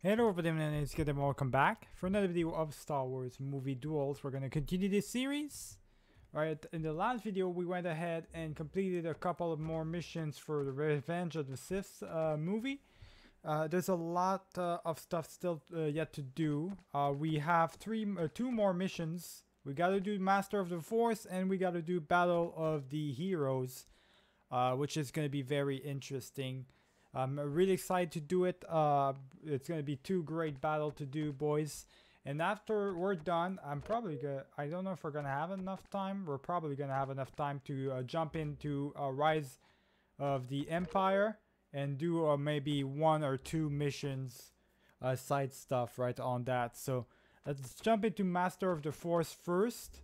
Hello everybody, name is Kid and welcome back for another video of Star Wars Movie Duels. We're gonna continue this series. Right, in the last video we went ahead and completed a couple of more missions for the Revenge of the Sith uh, movie. Uh, there's a lot uh, of stuff still uh, yet to do. Uh, we have three, uh, two more missions. We gotta do Master of the Force and we gotta do Battle of the Heroes, which is gonna be very interesting. I'm really excited to do it. Uh, it's gonna be two great battle to do, boys. And after we're done, I'm probably gonna. I don't know if we're gonna have enough time. We're probably gonna have enough time to uh, jump into uh, Rise of the Empire and do uh, maybe one or two missions, uh, side stuff right on that. So let's jump into Master of the Force first.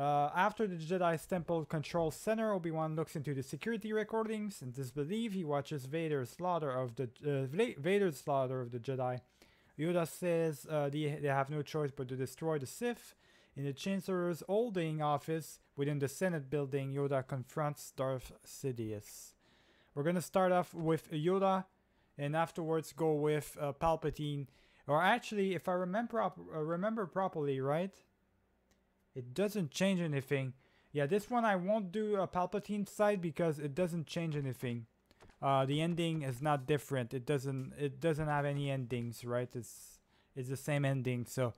Uh, after the Jedi's Temple Control Center, Obi-Wan looks into the security recordings. In disbelief, he watches Vader's slaughter of the uh, Vader's slaughter of the Jedi. Yoda says uh, they, they have no choice but to destroy the Sith. In the Chancellor's holding office within the Senate building, Yoda confronts Darth Sidious. We're gonna start off with Yoda, and afterwards go with uh, Palpatine. Or actually, if I remember uh, remember properly, right? It doesn't change anything. Yeah, this one I won't do a Palpatine side because it doesn't change anything. Uh, the ending is not different. It doesn't it doesn't have any endings, right? It's it's the same ending. So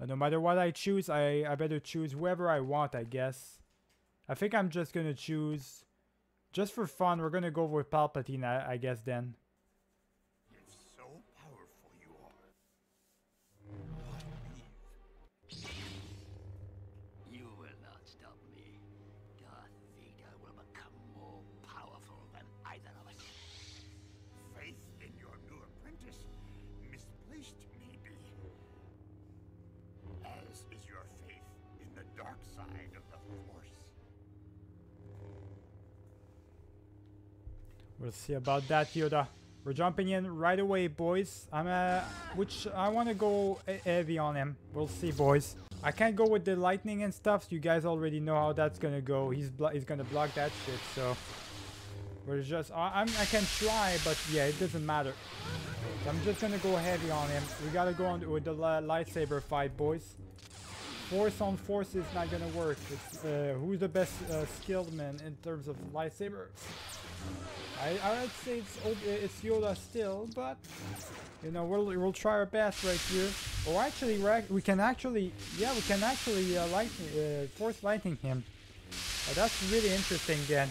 uh, no matter what I choose, I I better choose whoever I want, I guess. I think I'm just gonna choose, just for fun. We're gonna go with Palpatine, I, I guess. Then. Side of the Force. We'll see about that, Yoda. We're jumping in right away, boys. I'm uh, which I want to go heavy on him. We'll see, boys. I can't go with the lightning and stuff. So you guys already know how that's gonna go. He's he's gonna block that shit. So we're just I, I'm I can try, but yeah, it doesn't matter. So I'm just gonna go heavy on him. We gotta go on with the li- lightsaber fight, boys. Force on force is not gonna work. It's uh, who's the best uh, skilled man in terms of lightsaber. I I would say it's it's Yoda still, but you know we'll we'll try our best right here. Or actually, we're ac- we can actually yeah we can actually uh, light uh, force lightning him. Uh, that's really interesting then.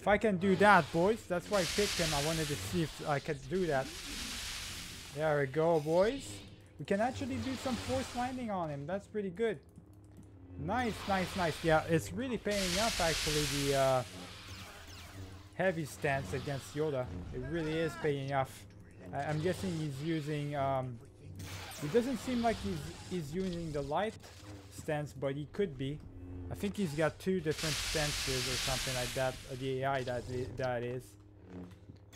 If I can do that, boys, that's why I picked him. I wanted to see if I could do that. There we go, boys. We can actually do some force lightning on him. That's pretty good. Nice, nice, nice. Yeah, it's really paying off actually the uh, heavy stance against Yoda. It really is paying off. I- I'm guessing he's using. Um, it doesn't seem like he's he's using the light stance, but he could be. I think he's got two different stances or something like that. Uh, the AI that that is.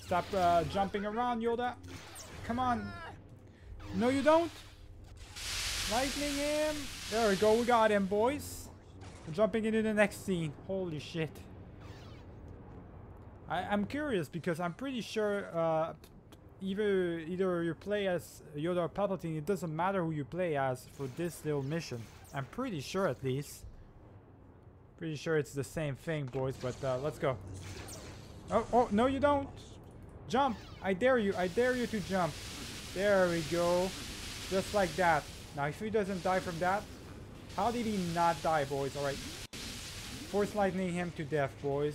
Stop uh, jumping around, Yoda. Come on. No, you don't. Lightning him. There we go. We got him, boys. Jumping into the next scene. Holy shit. I, I'm curious because I'm pretty sure uh, either either you play as Yoda or Palpatine, it doesn't matter who you play as for this little mission. I'm pretty sure at least. Pretty sure it's the same thing, boys, but uh, let's go. Oh, oh, no you don't. Jump. I dare you. I dare you to jump. There we go. Just like that. Now, if he doesn't die from that, how did he not die, boys? Alright. Force lightning him to death, boys.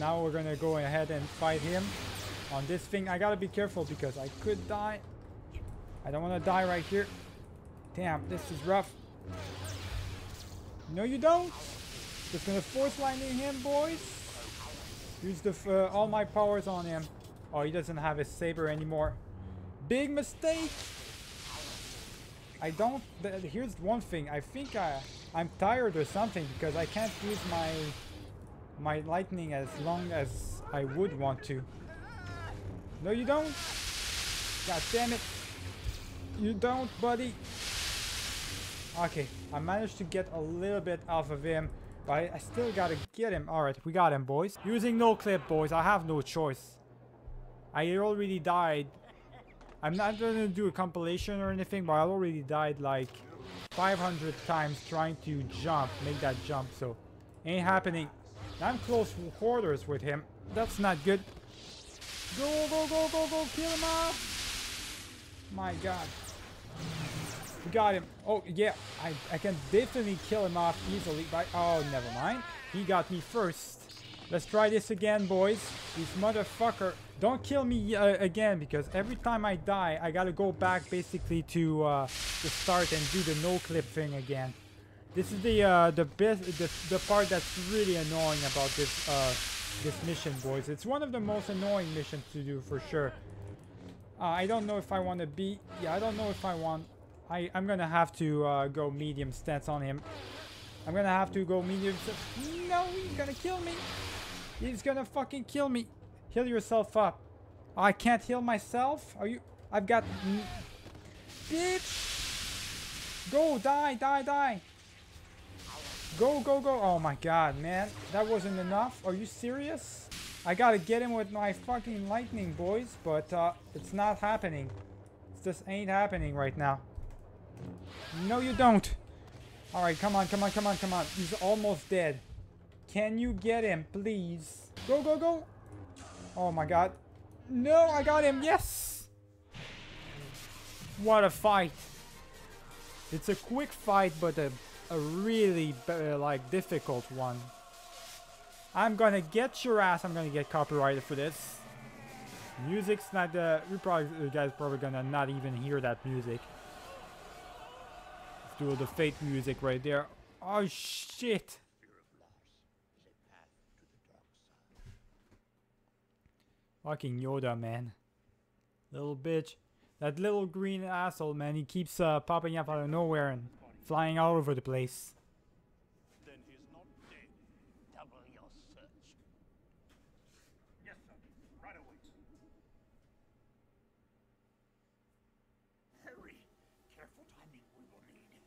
Now we're gonna go ahead and fight him on this thing. I gotta be careful because I could die. I don't wanna die right here. Damn, this is rough. No, you don't. Just gonna force lightning him, boys. Use the uh, all my powers on him. Oh, he doesn't have his saber anymore. Big mistake. I don't. Here's one thing. I think I I'm tired or something because I can't use my my lightning as long as I would want to. No, you don't. God damn it. You don't, buddy. Okay, I managed to get a little bit off of him, but I, I still gotta get him. Alright, we got him, boys. Using no clip, boys. I have no choice. I already died I'm not gonna do a compilation or anything, but I already died like 500 times trying to jump, make that jump, so ain't happening. I'm close quarters with him. That's not good. Go, go, go, go, go, kill him off! My god. We got him. Oh, yeah, I, I can definitely kill him off easily, but oh, never mind. He got me first. Let's try this again, boys. This motherfucker. Don't kill me uh, again, because every time I die, I gotta go back basically to uh, the start and do the no-clip thing again. This is the uh, the best the, the part that's really annoying about this uh, this mission, boys. It's one of the most annoying missions to do for sure. Uh, I don't know if I want to be. Yeah, I don't know if I want. I I'm gonna have to uh, go medium stance on him. I'm gonna have to go medium. No, he's gonna kill me. He's gonna fucking kill me. Heal yourself up. I can't heal myself. Are you? I've got. Bitch. Go die die die. Go, go, go. Oh my god, man. That wasn't enough. Are you serious? I gotta get him with my fucking lightning, boys. But uh, it's not happening. It just ain't happening right now. No, you don't. Alright, come on, come on, come on, come on. He's almost dead. Can you get him, please? Go, go, go. Oh my god. No, I got him. Yes. What a fight. It's a quick fight, but a a really uh, like difficult one. I'm gonna get your ass. I'm gonna get copyrighted for this. Music's not the. You probably you guys probably gonna not even hear that music. Let's do the fate music right there. Oh shit! Fucking Yoda, man. Little bitch. That little green asshole, man. He keeps uh, popping up out of nowhere and flying all over the place. Then he's not dead. Double your search. Yes, sir. Right away. Hurry. Careful timing we will need.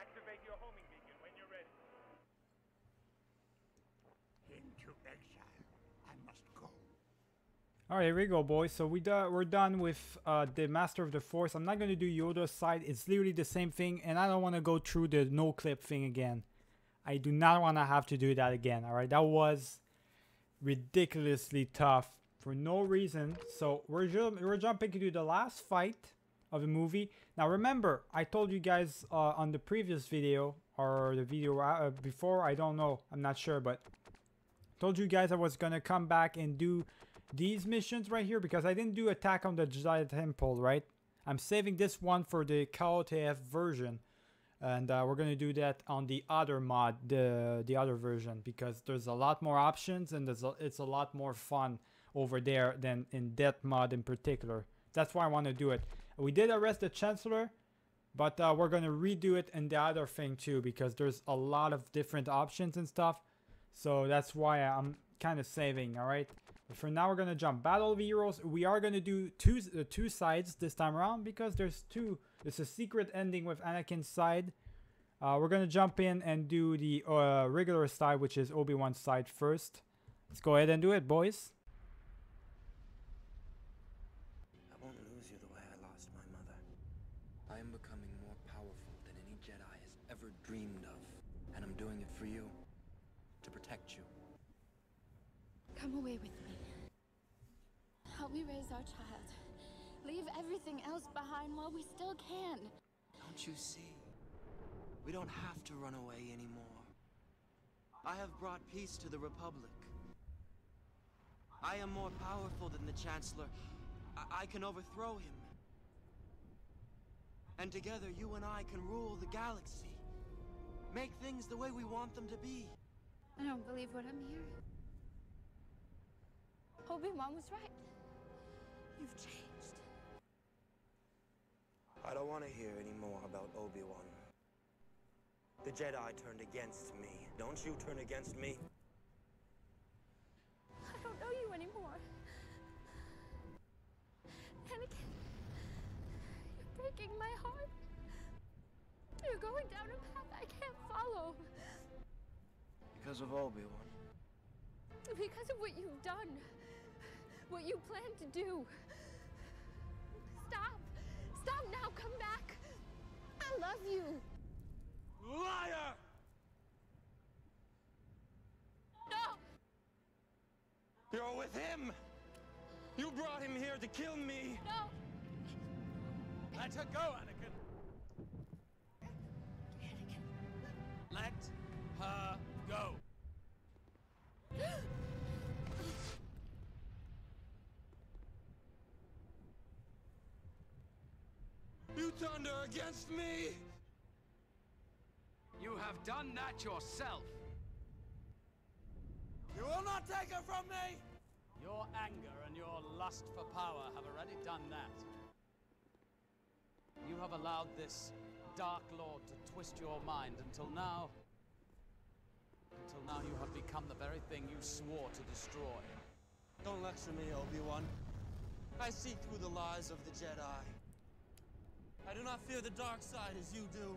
Activate your homing beacon when you're ready. Into exile. I must go. All right, here we go, boys. So we do, we're done with uh, the Master of the Force. I'm not going to do Yoda's side. It's literally the same thing, and I don't want to go through the no-clip thing again. I do not want to have to do that again, all right? That was ridiculously tough for no reason. So we're, ju we're jumping into the last fight of the movie. Now, remember, I told you guys uh, on the previous video, or the video uh, before, I don't know, I'm not sure, but told you guys I was going to come back and do these missions right here because I didn't do Attack on the Jedi Temple, right? I'm saving this one for the KOTF version. And uh, we're going to do that on the other mod, the, the other version, because there's a lot more options and there's a, it's a lot more fun over there than in that mod in particular. That's why I want to do it. We did arrest the Chancellor, but uh, we're going to redo it in the other thing too, because there's a lot of different options and stuff. So that's why I'm kind of saving, all right? But for now, we're gonna jump Battle of Heroes. We are gonna do two uh, two sides this time around because there's two. There's a secret ending with Anakin's side. Uh, we're gonna jump in and do the uh, regular side, which is Obi-Wan's side first. Let's go ahead and do it, boys. I won't lose you the way I lost my mother. I am becoming more powerful than any Jedi has ever dreamed of. And I'm doing it for you. To protect you. Come away with me. Help me raise our child. Leave everything else behind while we still can. Don't you see? We don't have to run away anymore. I have brought peace to the Republic. I am more powerful than the Chancellor. I, I can overthrow him. And together, you and I can rule the galaxy. Make things the way we want them to be. I don't believe what I'm hearing. Obi-Wan was right. You've changed. I don't want to hear any more about Obi-Wan. The Jedi turned against me. Don't you turn against me? I don't know you anymore. Anakin, you're breaking my heart. You're going down a path I can't follow. Because of Obi-Wan. Because of what you've done what you plan to do. Stop. Stop now. Come back. I love you. Liar! No! You're with him! You brought him here to kill me! No! Let her go, Anakin! Anakin. Let her go! Against me! You have done that yourself. You will not take her from me! Your anger and your lust for power have already done that. You have allowed this Dark Lord to twist your mind until now. Until now, you have become the very thing you swore to destroy. Don't lecture me, Obi-Wan. I see through the lies of the Jedi. I do not fear the dark side as you do.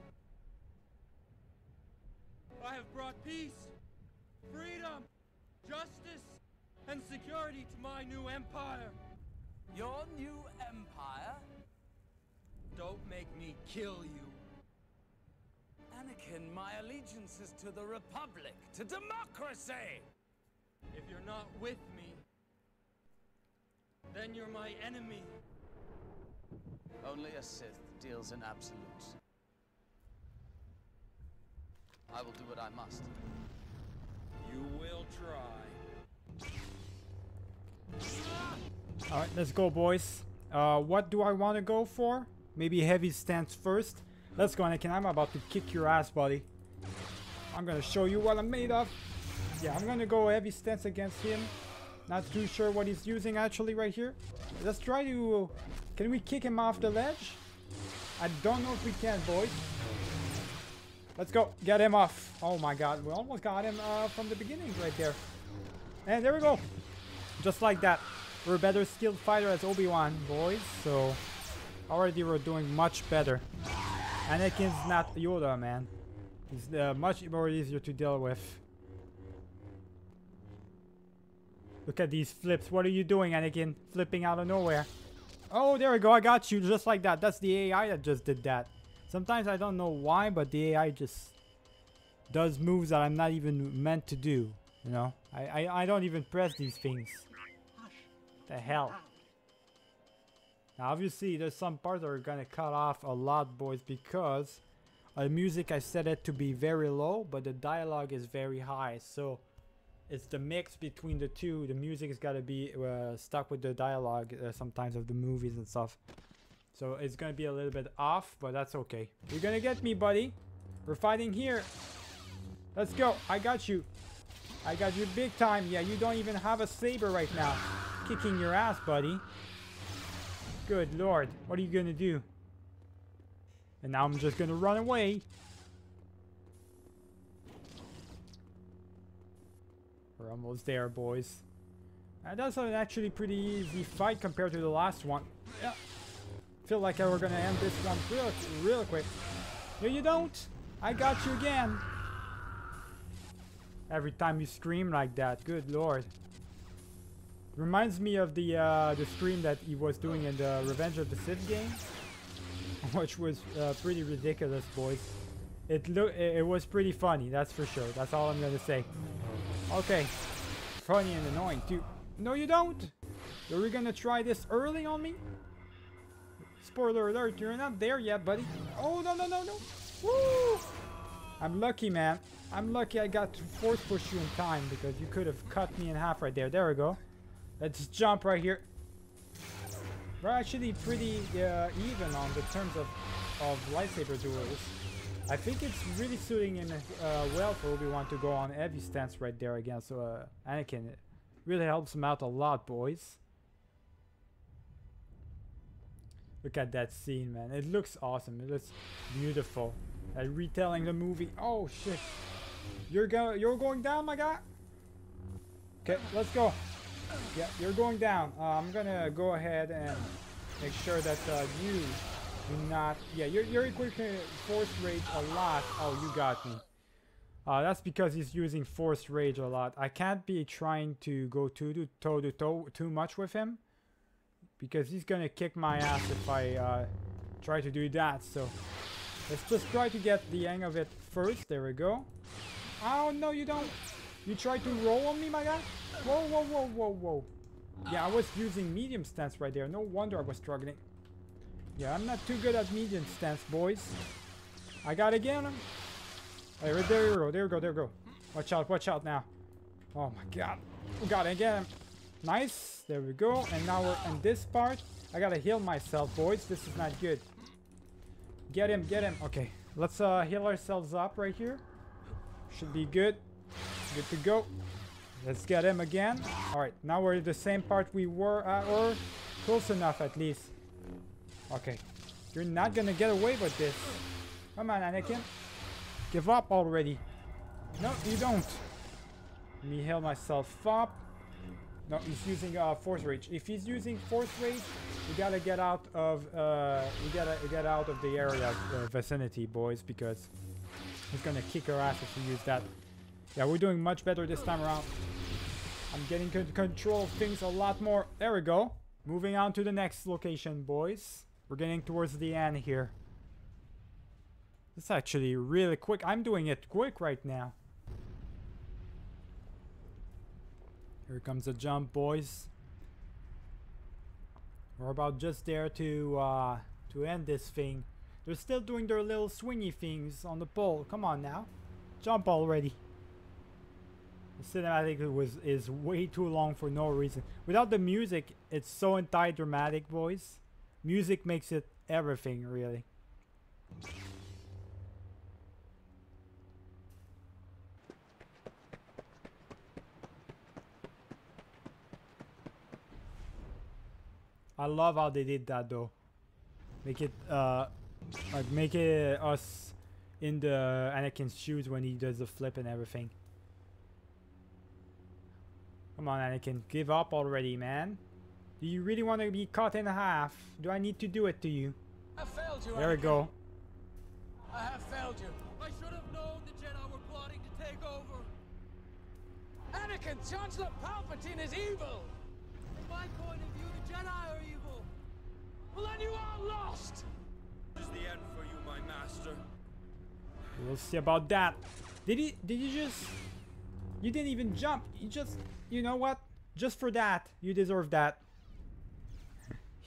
I have brought peace, freedom, justice, and security to my new empire. Your new empire? Don't make me kill you. Anakin, my allegiance is to the Republic, to democracy! If you're not with me, then you're my enemy. Only a Sith deals in absolutes. I will do what I must. You will try. Alright, let's go, boys. Uh, what do I want to go for? Maybe heavy stance first. Let's go, Anakin. I'm about to kick your ass, buddy. I'm gonna show you what I'm made of. Yeah, I'm gonna go heavy stance against him. Not too sure what he's using actually right here. Let's try to... Can we kick him off the ledge? I don't know if we can, boys. Let's go. Get him off. Oh my god. We almost got him uh, from the beginning right there. And there we go. Just like that. We're a better skilled fighter as Obi-Wan, boys. So already we're doing much better. Anakin's not Yoda, man. He's uh, much more easier to deal with. Look at these flips. What are you doing, Anakin? Flipping out of nowhere. Oh, there we go. I got you. Just like that. That's the AI that just did that. Sometimes I don't know why, but the AI just does moves that I'm not even meant to do. You know? I, I, I don't even press these things. The hell? Now, obviously, there's some parts that are gonna cut off a lot, boys, because uh, music I set it to be very low, but the dialogue is very high. So it's the mix between the two. The music has got to be uh, stuck with the dialogue uh, sometimes of the movies and stuff. So it's gonna be a little bit off, but that's okay. You're gonna get me, buddy. We're fighting here. Let's go. I got you. I got you big time. Yeah, you don't even have a saber right now. Kicking your ass, buddy. Good lord. What are you gonna do? And now I'm just gonna run away. We're almost there, boys. Uh, that's an actually pretty easy fight compared to the last one. Yeah. Feel like we're gonna end this one real, real quick. No, you don't. I got you again. Every time you scream like that, good lord. Reminds me of the uh, the stream that he was doing in the Revenge of the Sith game, which was uh, pretty ridiculous, boys. It look it was pretty funny, that's for sure. That's all I'm gonna say. Okay, funny and annoying too. No, you don't. Are we gonna try this early on me? Spoiler alert, you're not there yet, buddy. Oh no no no no! Woo! I'm lucky, man. I'm lucky I got to force push you in time because you could have cut me in half right there. There we go. Let's jump right here. We're actually pretty uh, even on the terms of, of lightsaber duels. I think it's really suiting in uh, well for Obi-Wan to go on heavy stance right there against uh, Anakin. It really helps him out a lot, boys. Look at that scene, man. It looks awesome. It looks beautiful. Uh, retelling the movie. Oh shit! You're go you're going down, my guy. Okay, let's go. Yeah, you're going down. Uh, I'm gonna go ahead and make sure that uh, you do not. Yeah, you're you're equipping force rage a lot. Oh, you got me. Uh, that's because he's using force rage a lot. I can't be trying to go toe to toe to toe too much with him because he's gonna kick my ass if I uh, try to do that. So Let's just try to get the hang of it first. There we go. Oh, no, you don't. You try to roll on me, my guy? Whoa, whoa, whoa, whoa, whoa. Yeah, I was using medium stance right there. No wonder I was struggling. Yeah, I'm not too good at medium stance, boys. I gotta get him. Hey, right there you go. There you go. There you go. Watch out. Watch out now. Oh my god. We gotta get him. Nice. There we go. And now we're in this part. I gotta heal myself, boys. This is not good. Get him. Get him. Okay. Let's uh, heal ourselves up right here. Should be good. Good to go. Let's get him again. Alright. Now we're at the same part we were at, or close enough at least. Okay. You're not gonna get away with this. Come on, Anakin. Give up already. No, you don't. Let me heal myself up. No, he's using uh, force rage. If he's using force rage, we gotta get out of uh, we gotta get out of the area uh, vicinity, boys, because he's gonna kick our ass if we use that. Yeah, we're doing much better this time around. I'm getting con control of things a lot more. There we go. Moving on to the next location, boys. We're getting towards the end here. It's actually really quick. I'm doing it quick right now. Here comes the jump, boys. We're about just there to uh, to end this thing. They're still doing their little swingy things on the pole. Come on now, jump already. The cinematic was is way too long for no reason. Without the music, it's so anti-dramatic, boys. Music makes it everything, really. I love how they did that though. Make it uh like make it us in the Anakin's shoes when he does the flip and everything. Come on Anakin, give up already man. Do you really want to be cut in half? Do I need to do it to you? I failed you, There we go. I have failed you. I should have known the Jedi were plotting to take over. Anakin, Chancellor Palpatine is evil. From my point of view, the Jedi are evil. Well, then you are lost. This is the end for you, my master. We'll see about that. Did he did you just You didn't even jump. You just you know what? Just for that, you deserve that.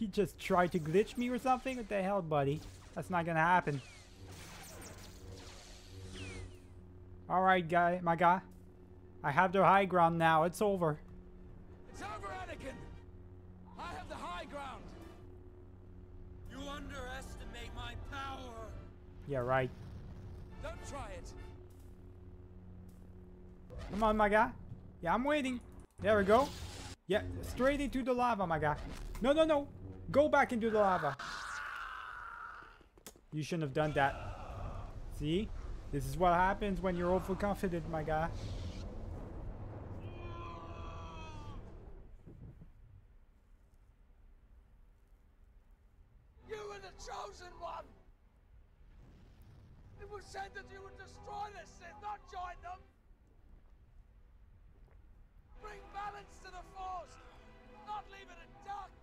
He just tried to glitch me or something? What the hell, buddy? That's not gonna happen. Alright guy my guy. I have the high ground now, it's over. It's over, Anakin. I have the high ground. You underestimate my power. Yeah, right. Don't try it. Come on, my guy. Yeah, I'm waiting. There we go. Yeah, straight into the lava, my guy. No, no, no. Go back into the lava. You shouldn't have done that. See? This is what happens when you're overconfident, my guy. You were the chosen one. It was said that you would destroy the Sith, not join them. Bring balance to the Force, not leave it in darkness.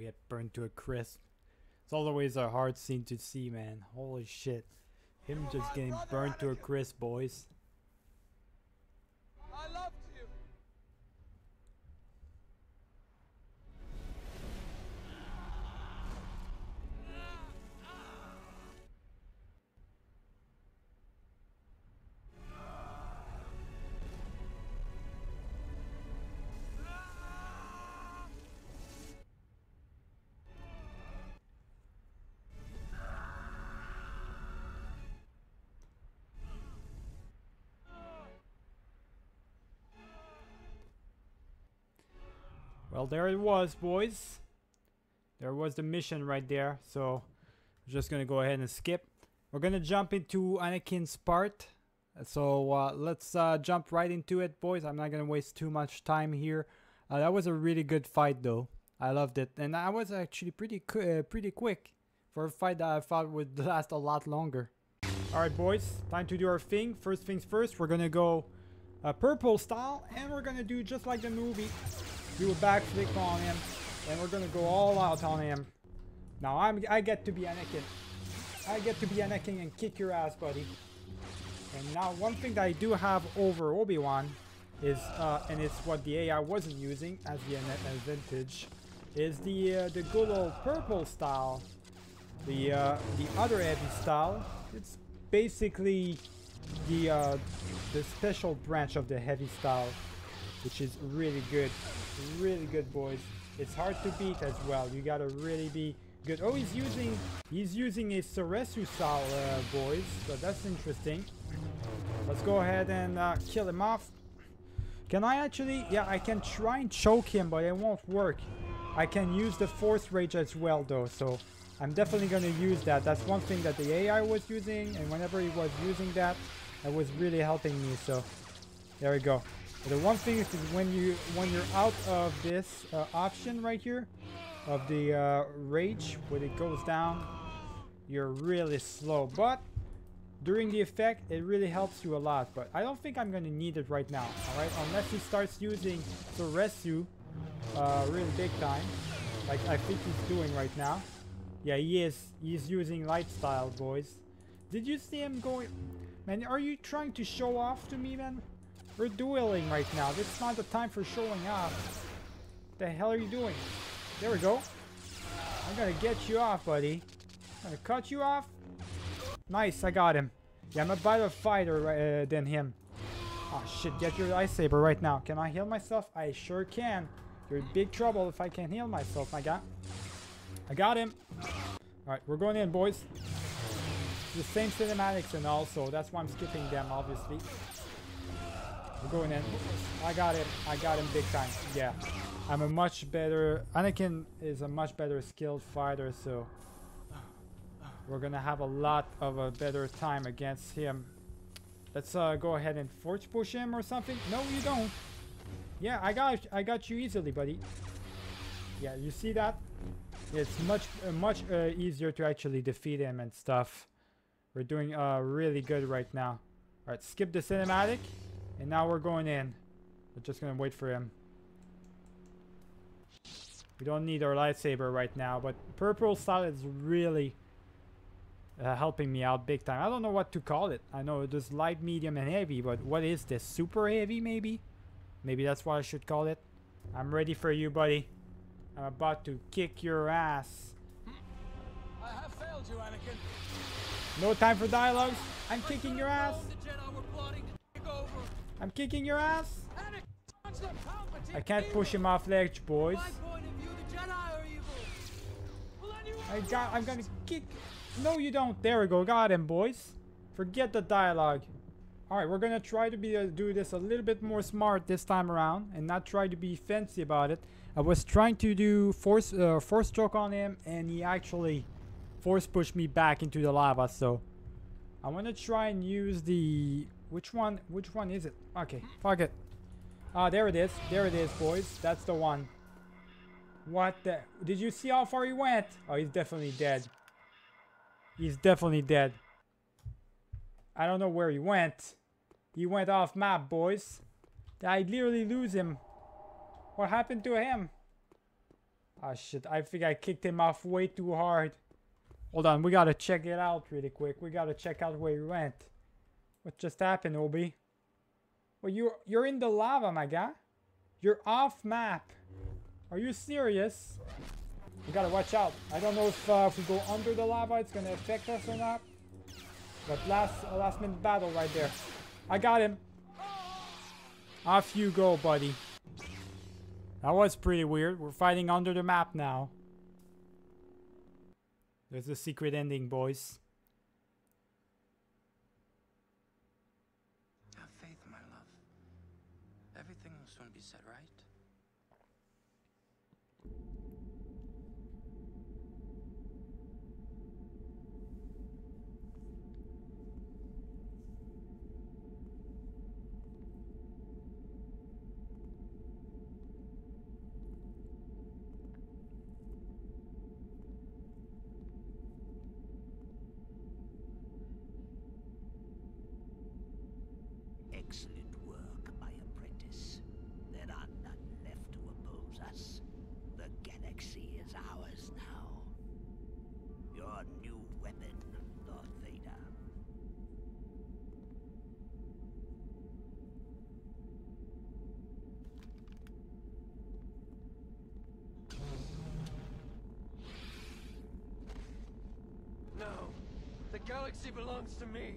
Gonna get burned to a crisp. It's always a hard scene to see, man. Holy shit. Him just getting burned to a crisp, boys. Well, there it was, boys. There was the mission right there. So, we're just gonna go ahead and skip. We're gonna jump into Anakin's part. So, uh, let's uh, jump right into it, boys. I'm not gonna waste too much time here. Uh, that was a really good fight, though. I loved it, and I was actually pretty uh, pretty quick for a fight that I thought would last a lot longer. Alright boys, time to do our thing. First things first, we're gonna go uh, purple style and we're gonna do just like the movie. Do a backflip on him and we're gonna go all out on him. Now I'm I get to be Anakin. I get to be Anakin and kick your ass, buddy. And now one thing that I do have over Obi-Wan is, uh, and it's what the AI wasn't using as the an- advantage, is the uh, the good old purple style. The uh, the other heavy style. It's basically the uh, the special branch of the heavy style, which is really good, really good, boys. It's hard to beat as well. You gotta really be good. Oh, he's using he's using a Soresu style, uh, boys. So that's interesting. Let's go ahead and uh, kill him off. Can I actually? Yeah, I can try and choke him, but it won't work. I can use the Force Rage as well, though. So I'm definitely to use that. That's one thing that the AI was using, and whenever he was using that, it was really helping me. So there we go. The one thing is is when you when you're out of this uh, option right here of the uh, rage, when it goes down, you're really slow. But during the effect, it really helps you a lot. But I don't think I'm gonna need it right now. All right, unless he starts using Soresu uh, really big time, like I think he's doing right now. Yeah, he is. He's using light style, boys. Did you see him going? Man, are you trying to show off to me, man? We're dueling right now. This is not the time for showing off. The hell are you doing? There we go. I'm gonna get you off, buddy. I'm gonna cut you off. Nice, I got him. Yeah, I'm a better fighter uh, than him. Oh shit, get your lightsaber right now. Can I heal myself? I sure can. You're in big trouble if I can't heal myself, my guy. I got him. Alright, we're going in, boys. The same cinematics and also, that's why I'm skipping them, obviously. We're going in. I got him. I got him big time. Yeah. I'm a much better... Anakin is a much better skilled fighter, so... We're gonna have a lot of a better time against him. Let's uh, go ahead and force push him or something. No, you don't. Yeah, I got I got you easily, buddy. Yeah, you see that? It's much uh, much uh, easier to actually defeat him and stuff. We're doing uh, really good right now. All right, skip the cinematic, and now we're going in. We're just gonna wait for him. We don't need our lightsaber right now, but purple style is really uh, helping me out big time. I don't know what to call it. I know there's light, medium, and heavy, but what is this? Super heavy, maybe? Maybe that's what I should call it. I'm ready for you, buddy. I'm about to kick your ass. I have failed you, Anakin. No time for dialogues. I'm kicking your ass. I'm kicking your ass. Anakin, Chancellor Palpatine I can't push him off ledge, boys. my point of view, the Jedi are evil. Will anyone I got. I'm gonna kick. No, you don't. There we go. Got him, boys. Forget the dialogue. All right, we're gonna try to be uh, do this a little bit more smart this time around, and not try to be fancy about it. I was trying to do force uh, force stroke on him, and he actually force pushed me back into the lava. So I want to try and use the which one? Which one is it? Okay, fuck it. Ah, there it is. There it is, boys. That's the one. What the? Did you see how far he went? Oh, he's definitely dead. He's definitely dead. I don't know where he went. He went off map, boys. I literally lose him. What happened to him? Oh shit, I think I kicked him off way too hard. Hold on, we gotta check it out really quick. We gotta check out where he went. What just happened, Obi? Well, you you're in the lava, my guy. You're off map. Are you serious? We gotta watch out. I don't know if, uh, if we go under the lava, it's gonna affect us or not. But last uh, last minute battle right there. I got him. Off you go, buddy. That was pretty weird. We're fighting under the map now. There's a secret ending, boys. Galaxy belongs to me.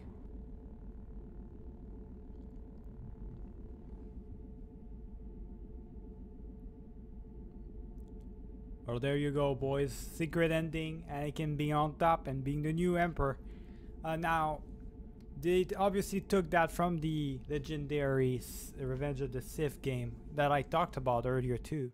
Well, there you go, boys. Secret ending. Anakin being on top and being the new emperor. Uh, now, they obviously took that from the legendary Revenge of the Sith game that I talked about earlier too.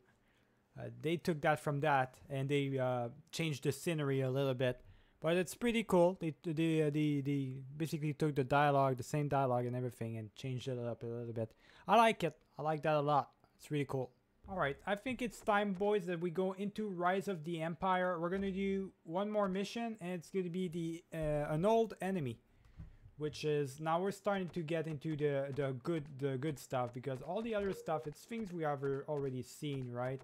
Uh, they took that from that and they uh, changed the scenery a little bit, but it's pretty cool. They they uh, they, basically took the dialogue, the same dialogue and everything, and changed it up a little bit. I like it. I like that a lot. It's really cool. All right, I think it's time, boys, that we go into Rise of the Empire. We're gonna do one more mission, and it's gonna be the uh, an old enemy, which is now we're starting to get into the the good the good stuff because all the other stuff it's things we have already seen, right?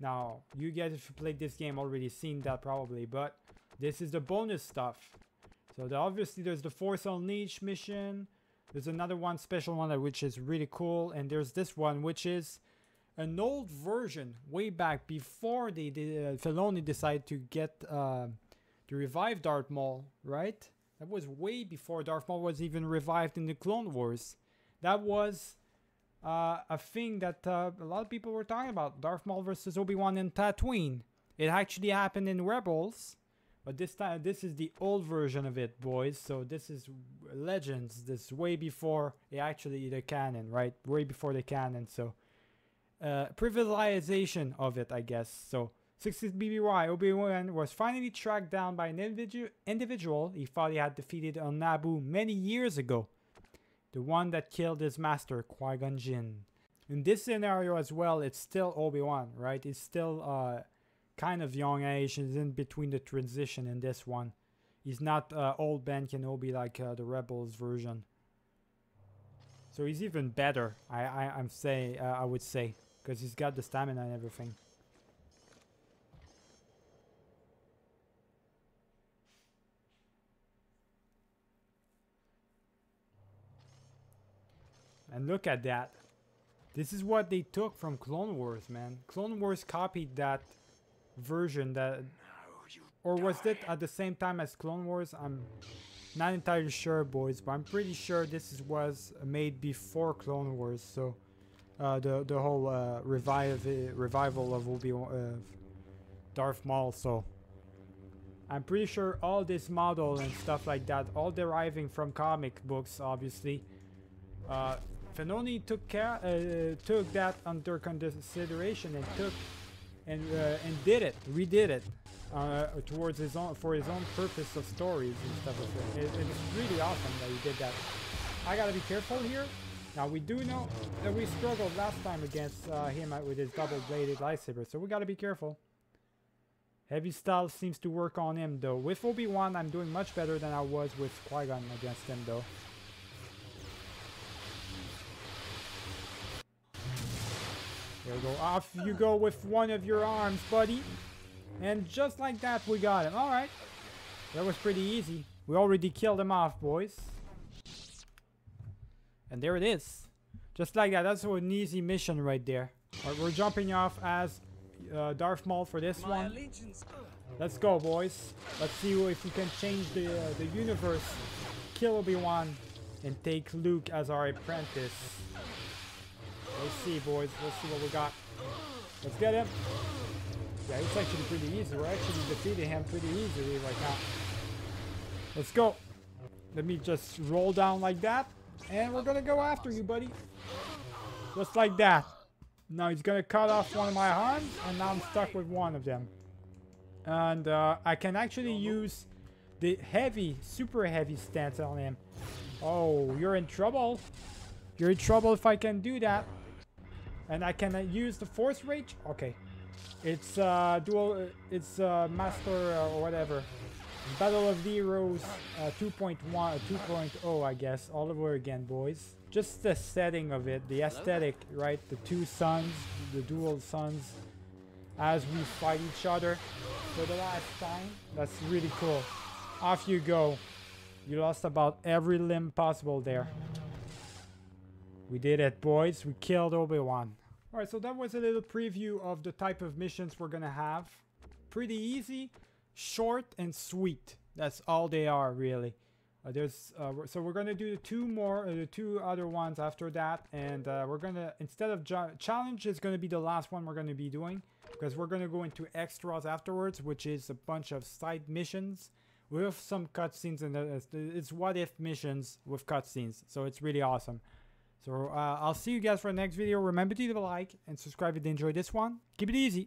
Now you guys, if you played this game, already seen that probably, but this is the bonus stuff. So the, obviously there's the Force Unleashed mission. There's another one, special one, which is really cool, and there's this one, which is an old version way back before they did uh, Filoni decided to get uh, to revive Darth Maul, right? That was way before Darth Maul was even revived in the Clone Wars. That was uh, a thing that uh, a lot of people were talking about. Darth Maul versus Obi-Wan in Tatooine. It actually happened in Rebels, but this time this is the old version of it, boys. So this is Legends. This way before it actually the canon, right? Way before the canon. So uh, privatization of it, I guess. So, 60 BBY, Obi-Wan was finally tracked down by an individu- individual he thought he had defeated on Naboo many years ago. The one that killed his master, Qui-Gon Jinn. In this scenario as well, it's still Obi-Wan, right? It's still uh, kind of young age. He's in between the transition in this one. He's not uh, old Ben Kenobi like uh, the Rebels version. So he's even better, I, I, I'm say, uh, I would say. Because he's got the stamina and everything. And look at that. This is what they took from Clone Wars, man. Clone Wars copied that version that... Or was it at the same time as Clone Wars? I'm not entirely sure, boys, but I'm pretty sure this is, was made before Clone Wars, so uh, the the whole uh, revive revival of Obi uh, Darth Maul. So I'm pretty sure all this model and stuff like that, all deriving from comic books, obviously. Uh, Filoni took care, uh, took that under consideration and took and uh, and did it, redid it uh, towards his own for his own purpose of stories and stuff like that. It, it's really awesome that he did that. I gotta be careful here. Now we do know that we struggled last time against uh, him with his double-bladed lightsaber, so we gotta be careful. Heavy style seems to work on him though. With Obi-Wan, I'm doing much better than I was with Qui-Gon against him though. There we go. Off you go with one of your arms, buddy. And just like that, we got him. Alright. That was pretty easy. We already killed him off, boys. And there it is. Just like that. That's an easy mission right there. Alright, we're jumping off as uh, Darth Maul for this My one. allegiance. Let's go, boys. Let's see if we can change the uh, the universe. Kill Obi-Wan and take Luke as our apprentice. Let's see, boys. Let's see what we got. Let's get him. Yeah, it's actually pretty easy. We're actually defeating him pretty easily right now. Let's go. Let me just roll down like that. And we're gonna go after you, buddy. Just like that. Now he's gonna cut off one of my arms, and now I'm stuck with one of them. And uh, I can actually use the heavy, super heavy stance on him. Oh, you're in trouble. You're in trouble if I can do that. And I can uh, use the force rage. Okay, it's uh, dual. Uh, it's uh, master uh, or whatever. Battle of the Heroes uh, 2.1, uh, 2.0, I guess, all over again, boys. Just the setting of it, the aesthetic, right? The two suns, the dual suns, as we fight each other for the last time. That's really cool. Off you go. You lost about every limb possible there. We did it, boys. We killed Obi-Wan. Alright, so that was a little preview of the type of missions we're gonna have. Pretty easy, short, and sweet. That's all they are, really. Uh, there's uh, so we're gonna do the two more, uh, the two other ones after that, and uh, we're gonna instead of challenge is gonna be the last one we're gonna be doing because we're gonna go into extras afterwards, which is a bunch of side missions with some cutscenes and it's, it's what if missions with cutscenes, so it's really awesome. So uh, I'll see you guys for the next video. Remember to leave a like and subscribe if you enjoyed this one. Keep it easy.